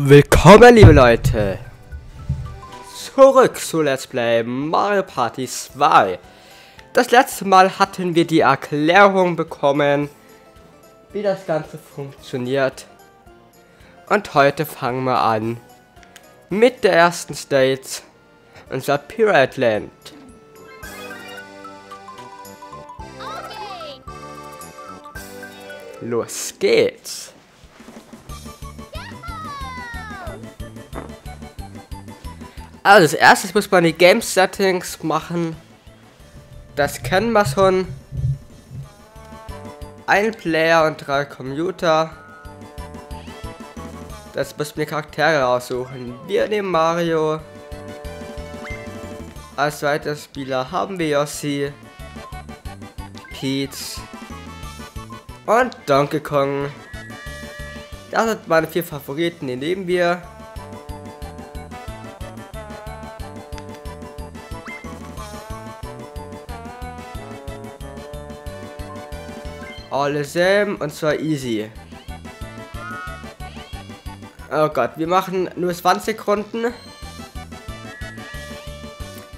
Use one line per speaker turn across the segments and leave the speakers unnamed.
Willkommen, liebe Leute, zurück zu Let's Play Mario Party 2. Das letzte Mal hatten wir die Erklärung bekommen, wie das Ganze funktioniert. Und heute fangen wir an mit der ersten State, unser Pirate Land. Los geht's! Also als erstes muss man die Game Settings machen. Das kennen wir schon. Ein Player und drei Computer. Das müssen wir Charaktere aussuchen. Wir nehmen Mario. Als zweiter Spieler haben wir Yoshi, Peach und Donkey Kong. Das sind meine vier Favoriten, die nehmen wir. Alle selben und zwar easy. Oh Gott, wir machen nur 20 Runden.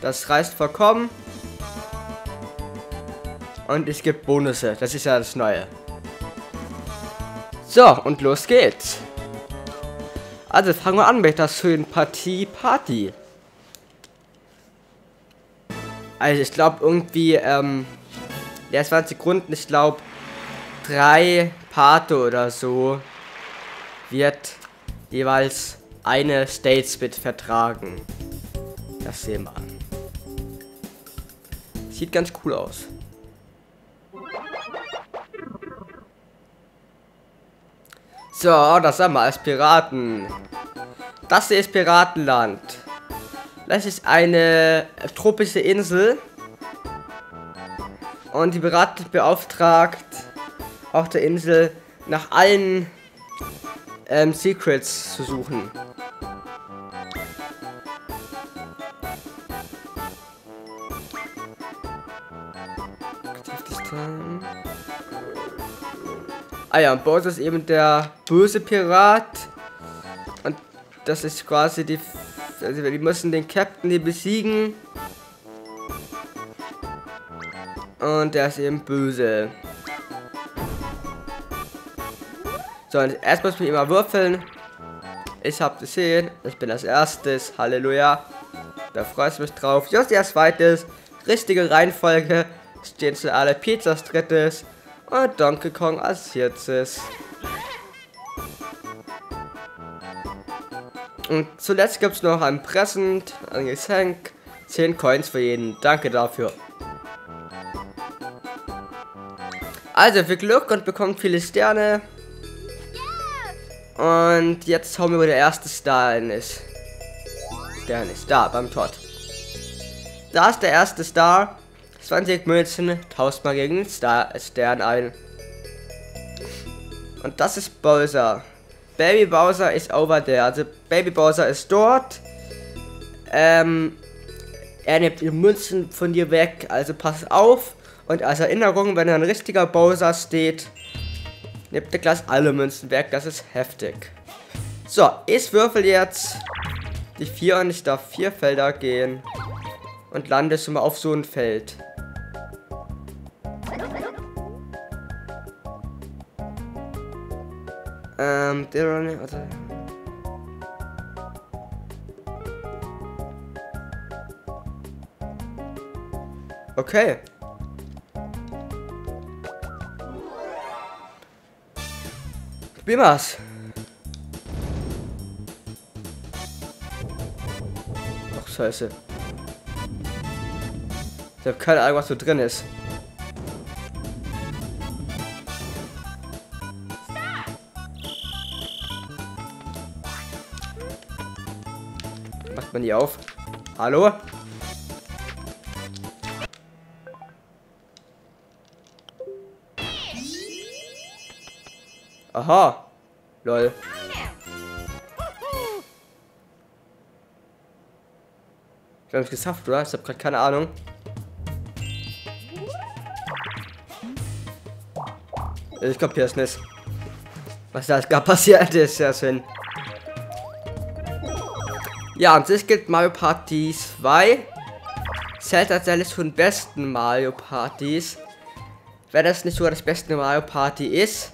Das reicht vollkommen. Und es gibt Bonusse. Das ist ja das Neue. So, und los geht's. Also fangen wir an mit der schönen Partie Party. Also ich glaube irgendwie, ähm, der 20 Runden, ich glaube, drei Parte oder so wird jeweils eine State Spit vertragen. Das sehen wir an. Sieht ganz cool aus. So, das haben wir als Piraten. Das hier ist Piratenland. Das ist eine tropische Insel. Und die Piraten beauftragt auf der Insel nach allen ähm, Secrets zu suchen. Ah ja, und Bowser ist eben der böse Pirat. Und das ist quasi die... Also die müssen den Captain hier besiegen. Und der ist eben böse. So, und erst muss ich immer würfeln. Ich habe gesehen, ich bin als erstes. Halleluja. Da freust du mich drauf. Just als zweites. Richtige Reihenfolge. Stehen zu alle Pizza als drittes. Und Donkey Kong als viertes. Und zuletzt gibt es noch ein Present, ein Geschenk. 10 Coins für jeden. Danke dafür. Also viel Glück und bekommt viele Sterne. Und jetzt schauen wir, wo der erste Star ist. Stern ist da, beim Tod. Da ist der erste Star. 20 Münzen, tauscht mal gegen den Star Stern ein. Und das ist Bowser. Baby Bowser ist over there. Also Baby Bowser ist dort. Ähm, er nimmt die Münzen von dir weg. Also pass auf. Und als Erinnerung, wenn ein richtiger Bowser steht, Nimmt der Glas alle Münzen weg. Das ist heftig. So, ich würfel jetzt die vier und ich darf vier Felder gehen. Und lande schon mal auf so ein Feld. Ähm, der warte. Okay. Probieren wir's. Ach, scheiße. Ich habe keine Ahnung, was so drin ist. Macht man die auf? Hallo? Aha. Lol. Ich habe es geschafft, oder? Ich habe gerade keine Ahnung. Ich kapiere es nicht. Was da gerade passiert ist, ja, Sven. Ja, und es gibt Mario Party 2. Zählt tatsächlich zu den besten Mario Partys. Wenn das nicht sogar das beste Mario Party ist.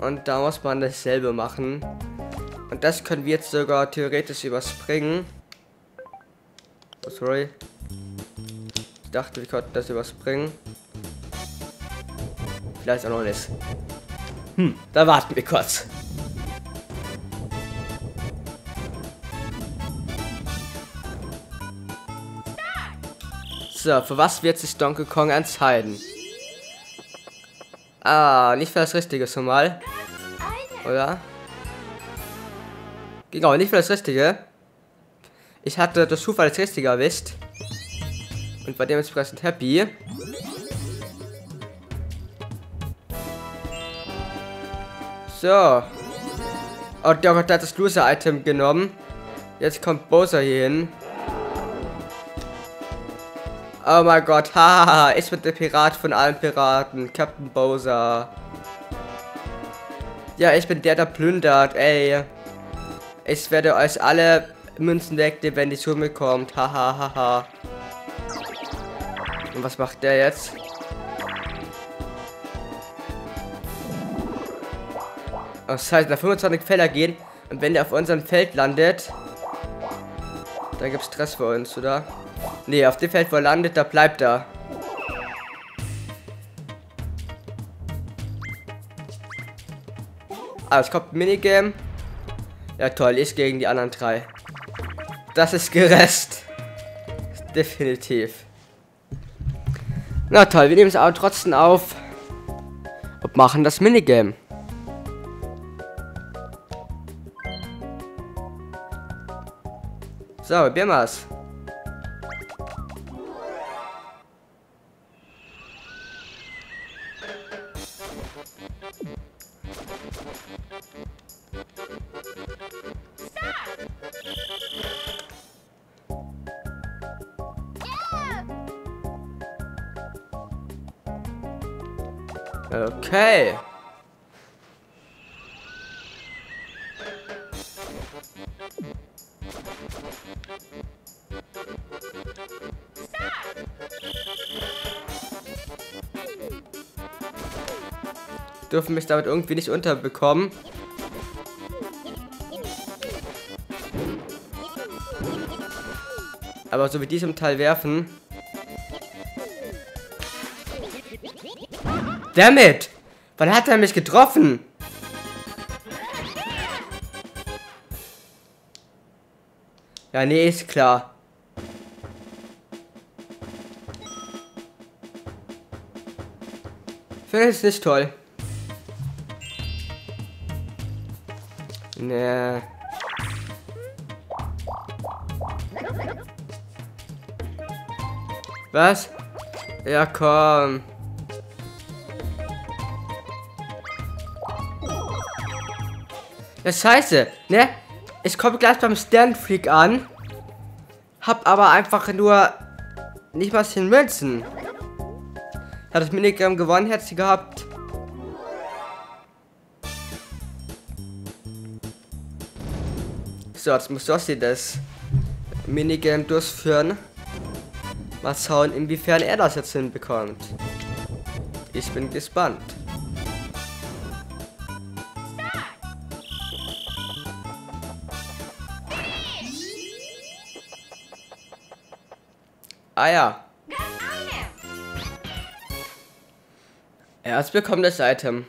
Und da muss man dasselbe machen. Und das können wir jetzt sogar theoretisch überspringen. Oh, sorry. Ich dachte, wir konnten das überspringen. Vielleicht auch noch nicht. Hm, da warten wir kurz. So, für was wird sich Donkey Kong entscheiden? Ah, nicht für das Richtige schon mal. Oder? Genau, nicht für das Richtige. Ich hatte das Zufall als Richtige erwischt. Und war dementsprechend happy. So. Oh, der hat das Loser-Item genommen. Jetzt kommt Bowser hier hin. Oh mein Gott, haha, ich bin der Pirat von allen Piraten, Captain Bowser. Ja, ich bin der, der plündert, ey. Ich werde euch alle Münzen wegnehmen, wenn die Summe kommt, haha, haha. Und was macht der jetzt? Oh, das heißt, nach 25 Felder gehen und wenn der auf unserem Feld landet, dann gibt es Stress für uns, oder? Nee, auf dem Feld, wo er landet, da bleibt er. Ah, es kommt Minigame. Ja, toll, ich gegen die anderen drei. Das ist gerecht. Definitiv. Na toll, wir nehmen es aber trotzdem auf. Und machen das Minigame. So, probieren wir's. Okay. Dürfen mich damit irgendwie nicht unterbekommen. Aber so wie diesem Teil werfen, Damit! Wann hat er mich getroffen? Ja, nee, ist klar. Finde ich nicht toll. Nee. Was? Ja, komm. Das ist scheiße, ne? Ich komme gleich beim Sternfreak an. Hab aber einfach nur nicht mal 10 Münzen. Hat das Minigame gewonnen, hätte sie gehabt. So, jetzt muss Jossi das Minigame durchführen. Mal schauen, inwiefern er das jetzt hinbekommt. Ich bin gespannt. Ah ja. Erst bekommt das Item.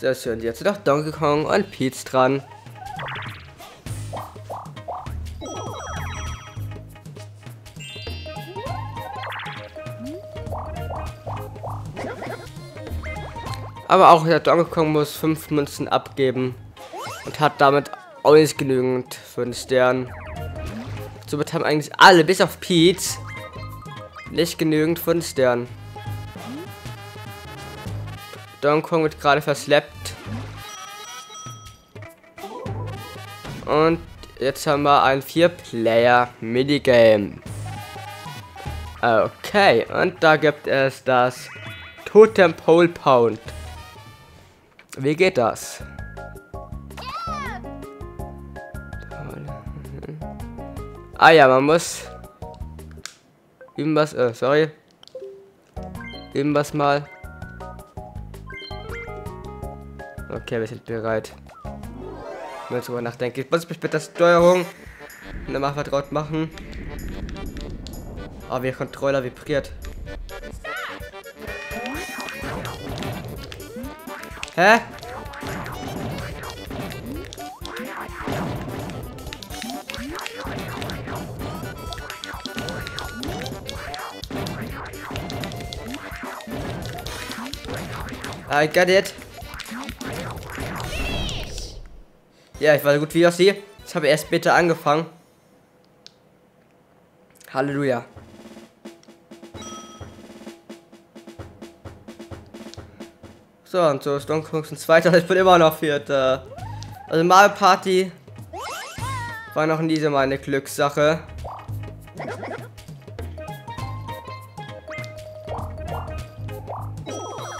Sehr schön. Jetzt noch Donkey Kong und Peach dran. Aber auch der Donkey Kong muss 5 Münzen abgeben. Und hat damit auch nicht genügend für den Stern. Somit haben eigentlich alle, bis auf Pete, nicht genügend von Sternen. Donkey Kong wird gerade verslappt. Und jetzt haben wir ein 4-Player-Minigame. Okay, und da gibt es das Totem Pole Pound. Wie geht das? Ah ja, man muss üben was, äh, sorry. Üben was mal. Okay, wir sind bereit. Wenn ich drüber nachdenke. Ich muss mich mit der Steuerung und dann machen. Aber oh, der Controller vibriert. Hä? I got it. Ja, ich war gut wie aus sie. Ich habe erst bitte angefangen. Halleluja. So, und so ist Donkey Kong ein zweiter. Ich bin immer noch vierter. Also Mario Party war noch nie so meine Glückssache.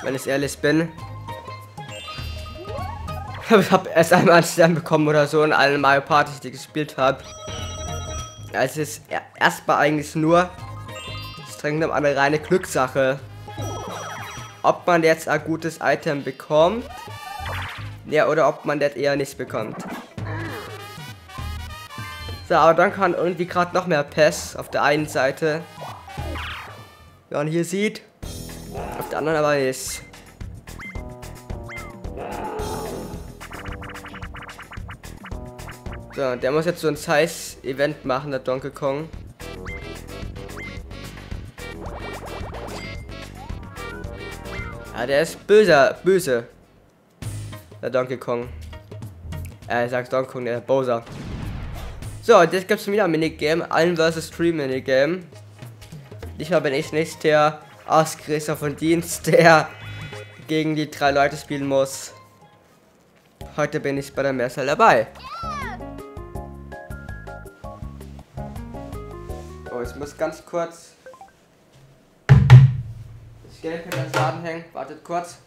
Wenn ich ehrlich bin. Ich habe erst einmal einen Stern bekommen oder so in allen Mario Partys, die ich gespielt habe. Es ist erstmal eigentlich nur streng genommen eine reine Glückssache. Ob man jetzt ein gutes Item bekommt. Ja, oder ob man das eher nicht bekommt. So, aber dann kann irgendwie gerade noch mehr Pass auf der einen Seite. Wie man hier sieht. Auf der anderen aber nicht. So, der muss jetzt so ein Size-Event machen, der Donkey Kong. Ja, der ist böser, böse. Der Donkey Kong. Äh, ich sag Donkey Kong, der Bowser. So, jetzt gibt es wieder ein Minigame. Allen vs. 3 Minigame. Ich bin ich nicht der Ausgräser von Dienst, der gegen die drei Leute spielen muss. Heute bin ich bei der Messel dabei. Oh, ich muss ganz kurz hinter das Laden hängen. Wartet kurz.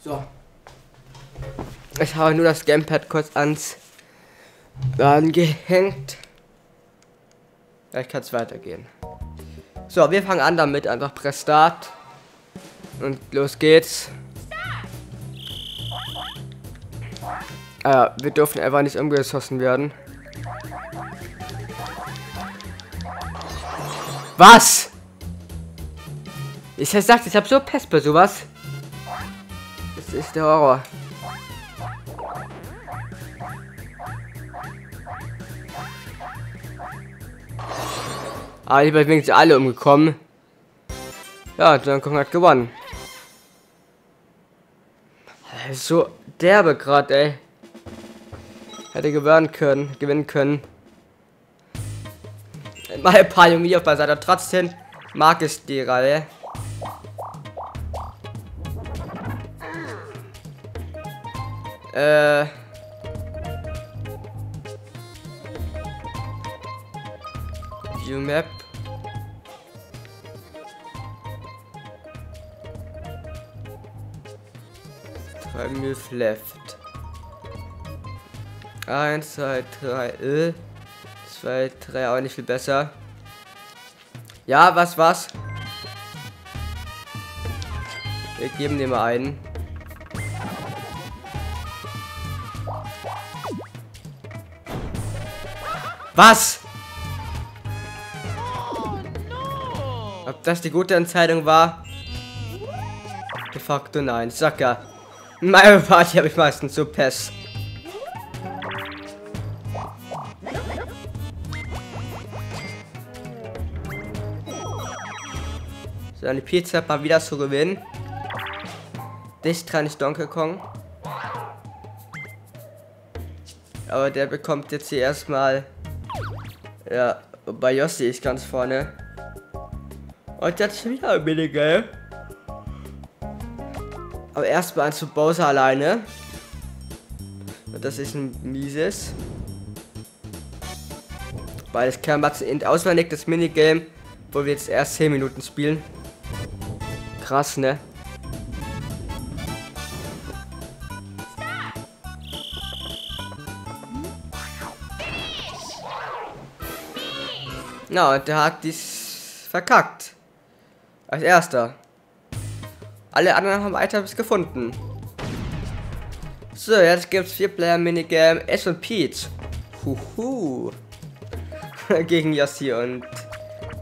So. Ich habe nur das Gamepad kurz ans Laden gehängt. Vielleicht kann es weitergehen. So, wir fangen an damit. Einfach Press Start. Und los geht's. Äh, wir dürfen einfach nicht umgeschossen werden. Was? Ich sagte, ich habe so Pest bei sowas. Das ist der Horror. Ah, ich bin wenigstens alle umgekommen. Ja, dann kommt hat gewonnen. So derbe gerade, ey. Hätte gewinnen können, gewinnen können. Mal ein paar Junge auf Beiseite. Trotzdem mag ich die Reihe. Äh. View Map. Move left. 1, 2, 3, äh. 2, 3, auch nicht viel besser. Ja, was, was? Wir geben dem mal einen. Was? Ob das die gute Entscheidung war? De facto nein. In meiner Party habe ich meistens so Pest. Die Pizza mal wieder zu gewinnen. Dich dran ist Donkey Kong. Aber der bekommt jetzt hier erstmal. Ja, bei Yossi ist ganz vorne. Und jetzt wieder ein Minigame. Aber erstmal zu Bowser alleine. Das ist ein mieses. Weil es kann man auswendig das Minigame, wo wir jetzt erst 10 Minuten spielen krass, ne? Na, no, der hat dies verkackt. Als erster. Alle anderen haben Items gefunden. So, jetzt gibt's vier Player Minigame S und Pete. Huhu. Gegen Yossi und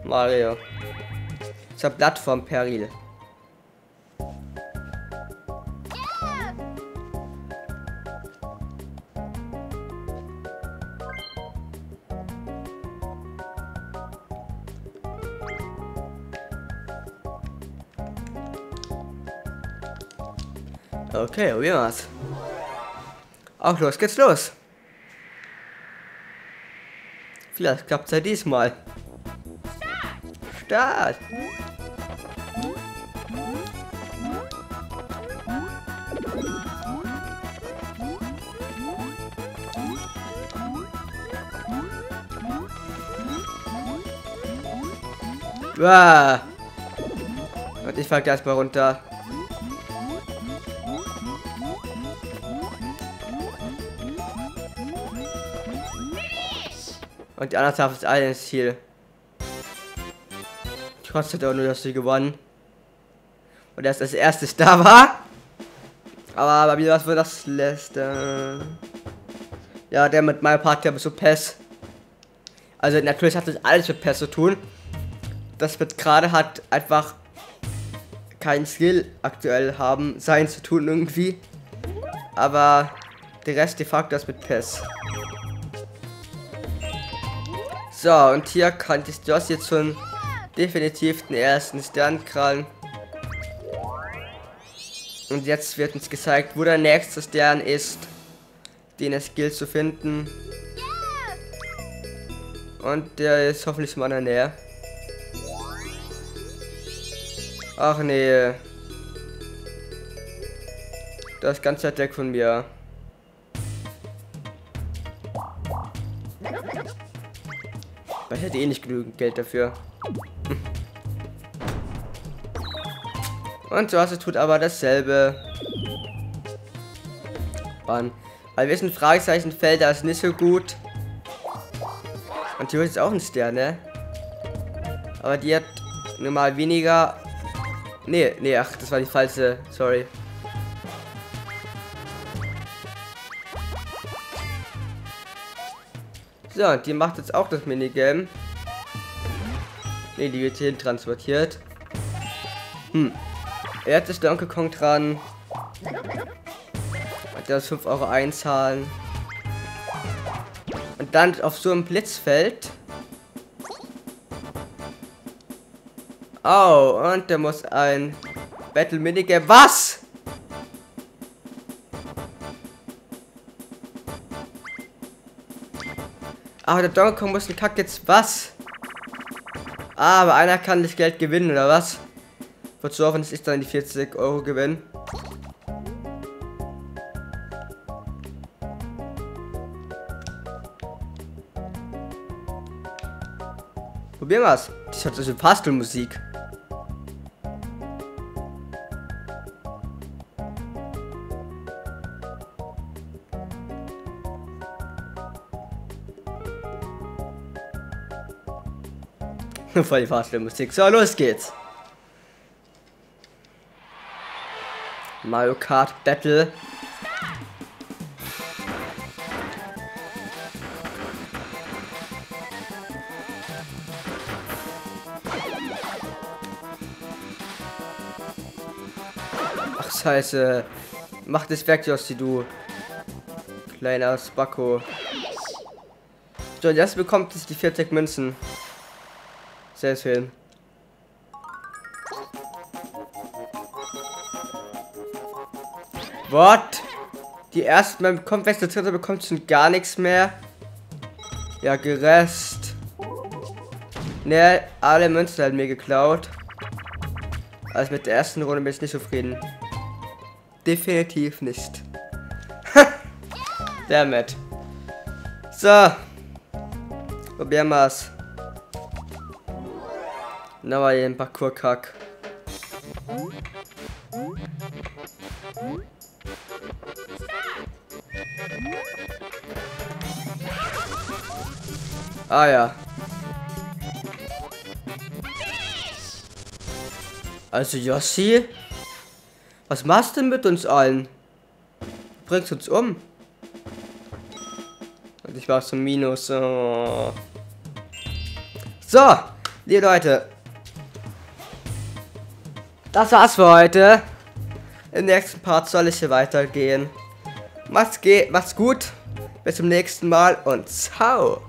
Mario. Zur Plattform Peril. Okay, probieren wir's. Auch los geht's los. Vielleicht klappt's ja diesmal. Start! Wow. Und ich fall gleich mal runter. Und die anderen haben es alle ins Ziel. Trotzdem auch nur, dass sie gewonnen. Und er ist als erstes da war. Aber bei mir was für das letzte. Ja, der mit meinem Part, der so PES. Also natürlich hat das alles mit PES zu tun. Das mit gerade hat einfach kein Skill aktuell haben, sein zu tun irgendwie. Aber der Rest de facto ist mit PES. So, und hier kann ich das jetzt schon definitiv den ersten Stern krallen. Und jetzt wird uns gezeigt, wo der nächste Stern ist, den es gilt zu finden. Und der ist hoffentlich mal in der Nähe. Ach nee. Das ist ganz weit weg von mir. Ich hätte eh nicht genügend Geld dafür. Und Josse tut aber dasselbe. Mann. Weil wir sind Fragezeichenfelder ist nicht so gut. Und die jetzt auch einen Stern, ne? Aber die hat normal weniger. Nee, nee, ach, das war die falsche. Sorry. So, die macht jetzt auch das Minigame. Ne, die wird hier transportiert. Hm. Jetzt ist Donkey Kong dran. Und das 5 Euro einzahlen. Und dann auf so einem Blitzfeld. Oh, und der muss ein Battle Minigame. Was? Aber der Donkey Kong muss den Kack jetzt was? Ah, aber einer kann das Geld gewinnen, oder was? Wozu hoffen, dass ich dann die 40 Euro gewinnen? Probieren wir's. Das hat so Pastelmusik. Voll die Fahrstuhlmusik. So, los geht's. Mario Kart Battle. Ach scheiße. Mach das weg, Jossi, du. Kleiner Spacko. So, jetzt bekommt es die 40 Münzen. Sehr schön. What? Die ersten, man bekommt, wenn der dritte bekommt schon gar nichts mehr. Ja, gerest. Ne, alle Münzen hat mir geklaut. Also mit der ersten Runde bin ich nicht zufrieden. Definitiv nicht. Damit. So. Probieren wir's. Na, war ein Parkour-Kack. Ah ja. Also Yossi, was machst du denn mit uns allen? Du bringst uns um. Und ich war zum Minus. Oh. So, liebe Leute, das war's für heute. Im nächsten Part soll es hier weitergehen. Macht's, macht's gut. Bis zum nächsten Mal und ciao.